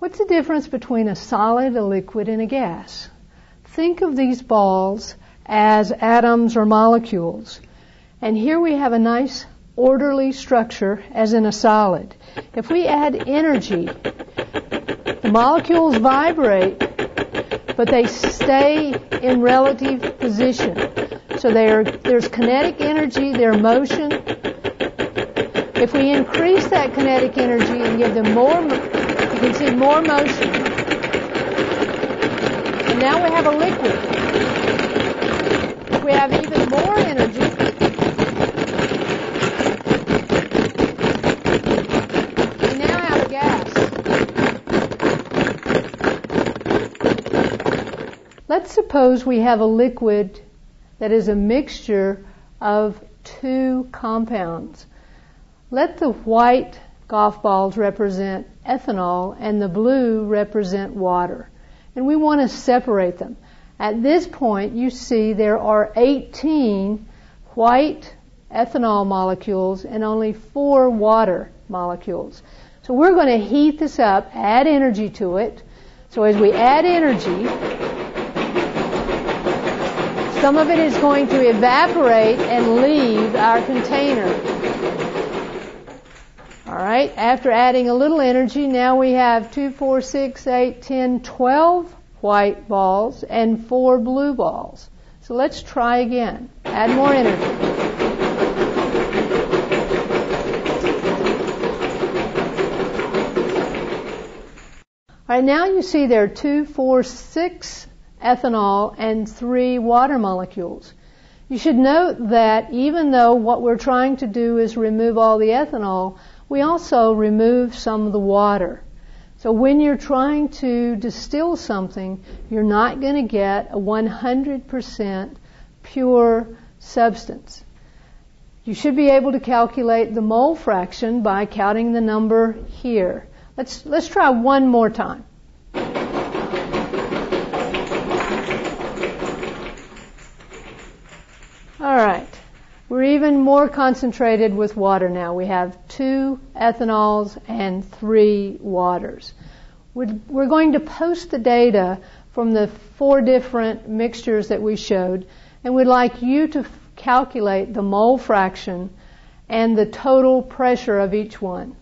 What's the difference between a solid, a liquid, and a gas? Think of these balls as atoms or molecules. And here we have a nice orderly structure as in a solid. If we add energy, the molecules vibrate, but they stay in relative position. So there's kinetic energy, their motion. If we increase that kinetic energy and give them more, you can see more motion. And now we have a liquid. We have even more energy. We now have a gas. Let's suppose we have a liquid that is a mixture of two compounds. Let the white golf balls represent ethanol and the blue represent water. And we want to separate them. At this point, you see there are 18 white ethanol molecules and only four water molecules. So we're going to heat this up, add energy to it. So as we add energy, some of it is going to evaporate and leave our container. All right, after adding a little energy, now we have 2, 4, 6, 8, 10, 12 white balls and 4 blue balls. So let's try again. Add more energy. All right, now you see there are 2, 4, 6 ethanol and 3 water molecules. You should note that even though what we're trying to do is remove all the ethanol, we also remove some of the water. So when you're trying to distill something, you're not going to get a 100% pure substance. You should be able to calculate the mole fraction by counting the number here. Let's, let's try one more time. All right. We're even more concentrated with water now. We have two ethanols and three waters. We're going to post the data from the four different mixtures that we showed, and we'd like you to calculate the mole fraction and the total pressure of each one.